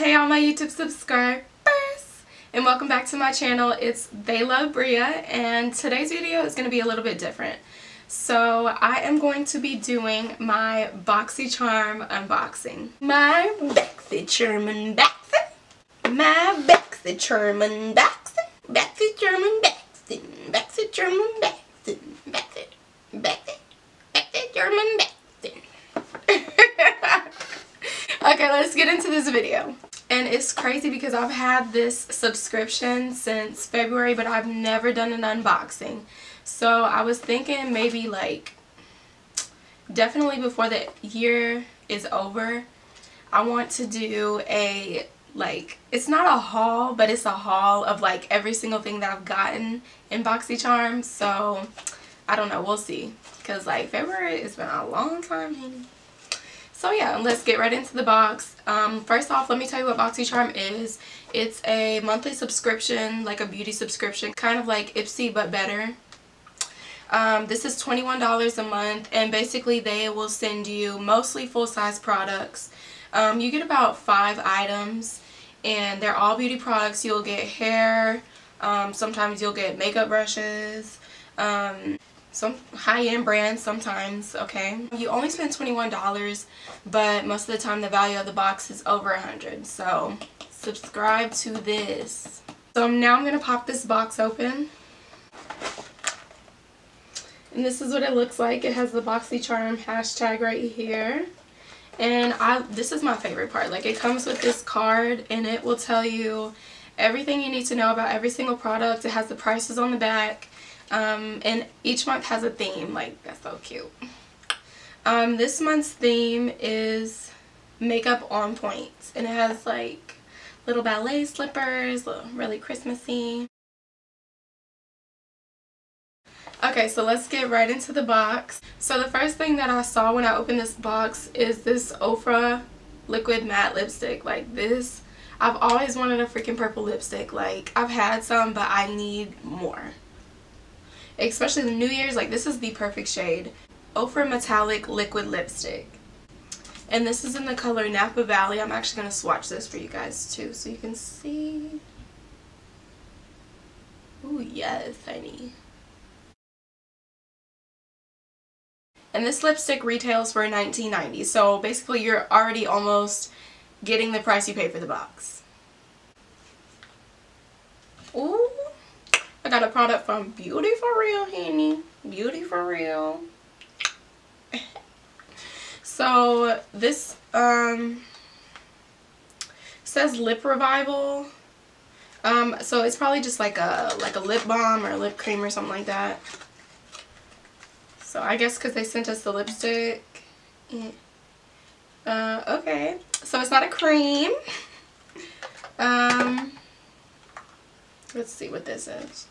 Hey all my YouTube subscribers and welcome back to my channel. It's They Love Bria and today's video is going to be a little bit different. So I am going to be doing my BoxyCharm unboxing. My BoxyCharm unboxing. My BoxyCharm unboxing. BoxyCharm unboxing. BoxyCharm unboxing. Baxi, Baxi, BoxyCharm unboxing. okay, let's get into this video. And it's crazy because I've had this subscription since February, but I've never done an unboxing. So I was thinking maybe like, definitely before the year is over, I want to do a, like, it's not a haul, but it's a haul of like every single thing that I've gotten in BoxyCharm. So I don't know, we'll see. Because like February, it's been a long time. So yeah, let's get right into the box. Um, first off, let me tell you what BoxyCharm is. It's a monthly subscription, like a beauty subscription, kind of like Ipsy but better. Um, this is $21 a month and basically they will send you mostly full-size products. Um, you get about five items and they're all beauty products. You'll get hair, um, sometimes you'll get makeup brushes, um, some high-end brands sometimes, okay? You only spend $21, but most of the time the value of the box is over a 100 so subscribe to this. So now I'm to pop this box open. And this is what it looks like. It has the BoxyCharm hashtag right here. And I this is my favorite part. Like it comes with this card and it will tell you everything you need to know about every single product. It has the prices on the back. Um, and each month has a theme. Like, that's so cute. Um, this month's theme is makeup on point. And it has like little ballet slippers, really Christmassy. Okay, so let's get right into the box. So the first thing that I saw when I opened this box is this Ofra liquid matte lipstick. Like this, I've always wanted a freaking purple lipstick. Like I've had some, but I need more especially the New Year's, like this is the perfect shade. Ofra Metallic Liquid Lipstick. And this is in the color Napa Valley. I'm actually going to swatch this for you guys too so you can see. Ooh, yes, honey. And this lipstick retails for $19.90. So basically you're already almost getting the price you pay for the box. Ooh. I got a product from Beauty For Real, honey. Beauty For Real. so this um says lip revival. Um, so it's probably just like a like a lip balm or a lip cream or something like that. So I guess because they sent us the lipstick. Uh, okay. So it's not a cream. Um, let's see what this is.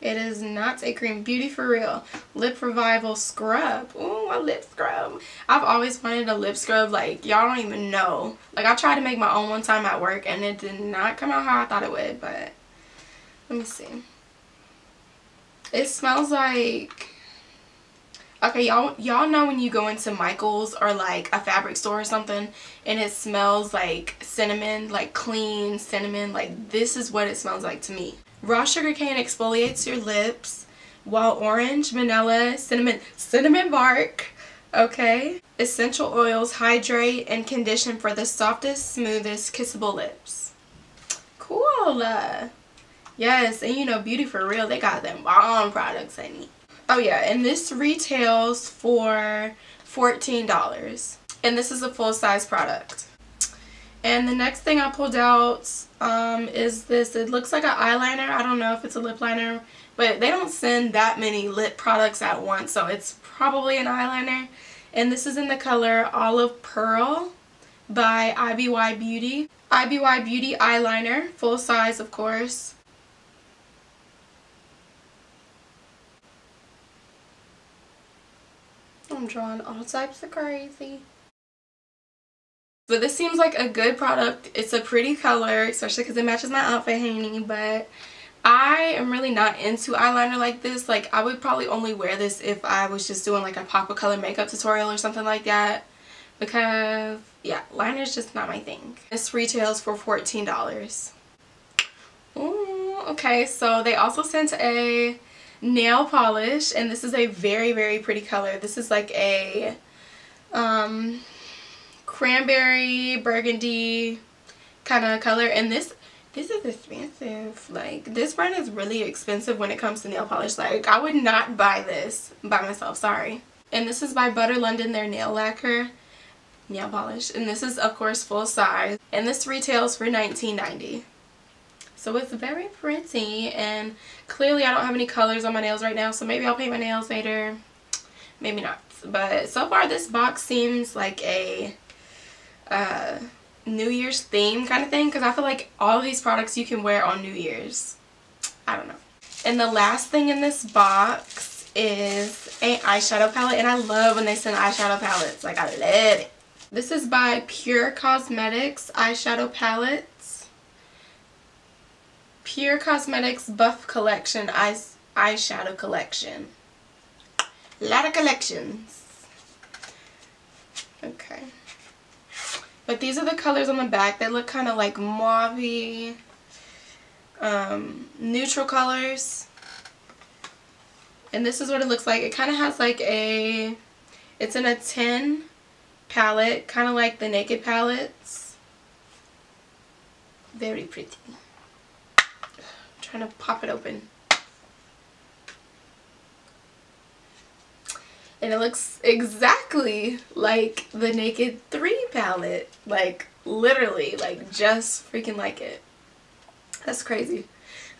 It is not a cream. Beauty for Real Lip Revival Scrub. Ooh, a lip scrub. I've always wanted a lip scrub. Like, y'all don't even know. Like, I tried to make my own one time at work, and it did not come out how I thought it would, but let me see. It smells like... Okay, y'all y'all know when you go into Michael's or like a fabric store or something and it smells like cinnamon, like clean cinnamon, like this is what it smells like to me. Raw sugar cane exfoliates your lips, while orange, vanilla, cinnamon, cinnamon bark, okay? Essential oils hydrate and condition for the softest, smoothest, kissable lips. Cool. Yes, and you know, Beauty For Real, they got them bomb products, honey. Oh yeah, and this retails for $14. And this is a full-size product. And the next thing I pulled out um, is this. It looks like an eyeliner. I don't know if it's a lip liner, but they don't send that many lip products at once, so it's probably an eyeliner. And this is in the color Olive Pearl by IBY Beauty. IBY Beauty eyeliner, full size of course. I'm drawing all types of crazy. But this seems like a good product. It's a pretty color, especially because it matches my outfit, honey. But I am really not into eyeliner like this. Like, I would probably only wear this if I was just doing like a pop of color makeup tutorial or something like that. because yeah, liner's just not my thing. This retails for $14. Ooh, okay, so they also sent a nail polish and this is a very, very pretty color. This is like a um, cranberry burgundy kind of color. And this this is expensive. Like this brand is really expensive when it comes to nail polish. Like I would not buy this by myself sorry. And this is by Butter London their nail lacquer nail polish. And this is of course full size. And this retails for $19.90 so it's very pretty. And clearly I don't have any colors on my nails right now. So maybe I'll paint my nails later. Maybe not. But so far this box seems like a uh, New Year's theme kind of thing because I feel like all these products you can wear on New Year's I don't know and the last thing in this box is a eyeshadow palette and I love when they send eyeshadow palettes like I love it this is by Pure Cosmetics eyeshadow palettes. Pure Cosmetics Buff Collection eyes eyeshadow collection. A lot of collections. Okay. But these are the colors on the back. They look kind of like mauve um, neutral colors. And this is what it looks like. It kind of has like a, it's in a tin palette, kind of like the Naked palettes. Very pretty. I'm trying to pop it open. And it looks exactly like the Naked 3 palette. Like, literally, like, just freaking like it. That's crazy.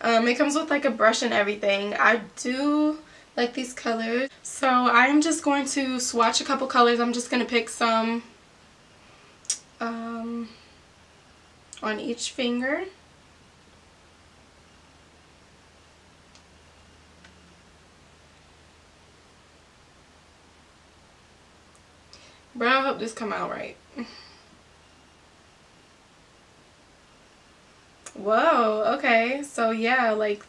Um, it comes with like a brush and everything. I do like these colors. So I'm just going to swatch a couple colors. I'm just going to pick some um, on each finger. Bro, I hope this come out right. Whoa, okay. So yeah, like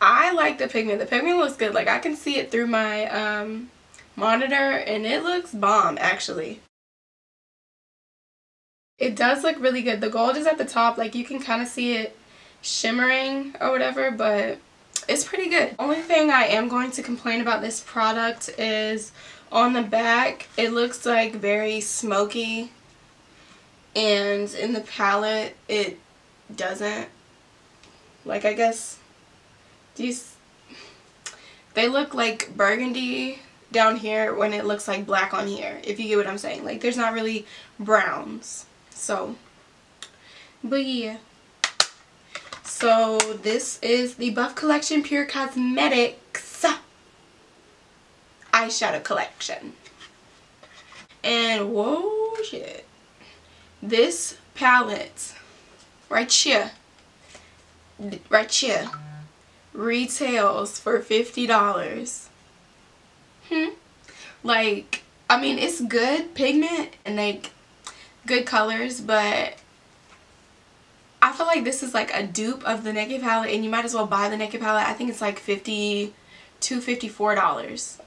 I like the pigment. The pigment looks good. Like I can see it through my um, monitor and it looks bomb actually. It does look really good. The gold is at the top. Like you can kind of see it shimmering or whatever but it's pretty good. Only thing I am going to complain about this product is on the back it looks like very smoky and in the palette it doesn't. Like I guess these, they look like burgundy down here when it looks like black on here, if you get what I'm saying. Like, there's not really browns. So, but yeah. So, this is the Buff Collection Pure Cosmetics eyeshadow collection. And, whoa, shit. This palette, right here, right here, retails for $50. Hmm. Like, I mean, it's good pigment and like good colors, but I feel like this is like a dupe of the Naked palette and you might as well buy the Naked palette. I think it's like 50 to $54.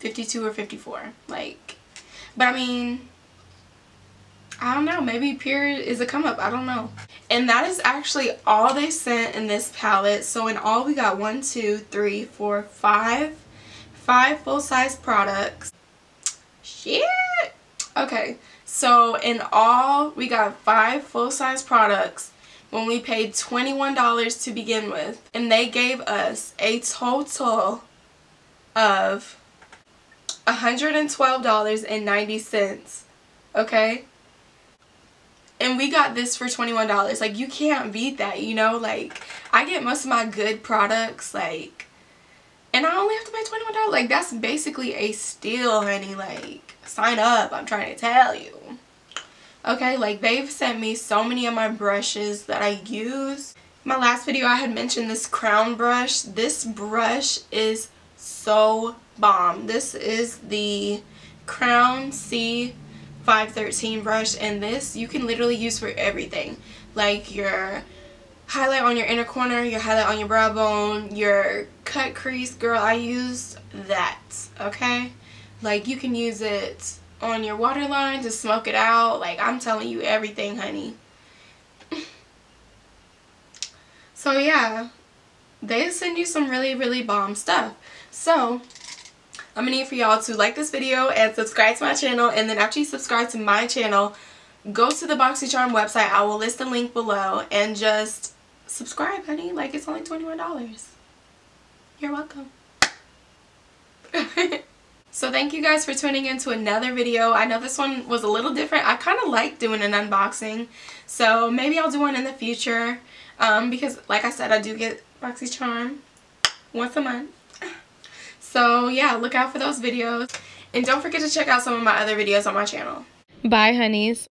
52 or 54 Like, but I mean, I don't know. Maybe Pure is a come up. I don't know. And that is actually all they sent in this palette. So in all we got one, two, three, four, five, five full-size products. Shit. Okay. So in all we got five full-size products when we paid $21 to begin with. And they gave us a total of $112.90. Okay? and we got this for $21 like you can't beat that you know? Like I get most of my good products like and I only have to pay $21 like that's basically a steal honey. Like sign up. I'm trying to tell you. Okay? Like they've sent me so many of my brushes that I use. My last video I had mentioned this crown brush. This brush is so bomb this is the crown C 513 brush and this you can literally use for everything like your highlight on your inner corner your highlight on your brow bone your cut crease girl I used that okay like you can use it on your waterline to smoke it out. Like, I'm telling you everything, honey. so, yeah. They send you some really, really bomb stuff. So, I'm to need for y'all to like this video and subscribe to my channel. And then after you subscribe to my channel, go to the BoxyCharm website. I will list the link below and just subscribe, honey. Like, it's only $21. You're welcome. so thank you guys for tuning in to another video. I know this one was a little different. I kind of like doing an unboxing. So maybe I'll do one in the future. Um, because like I said, I do get BoxyCharm once a month. So yeah, look out for those videos. And don't forget to check out some of my other videos on my channel. Bye, honeys.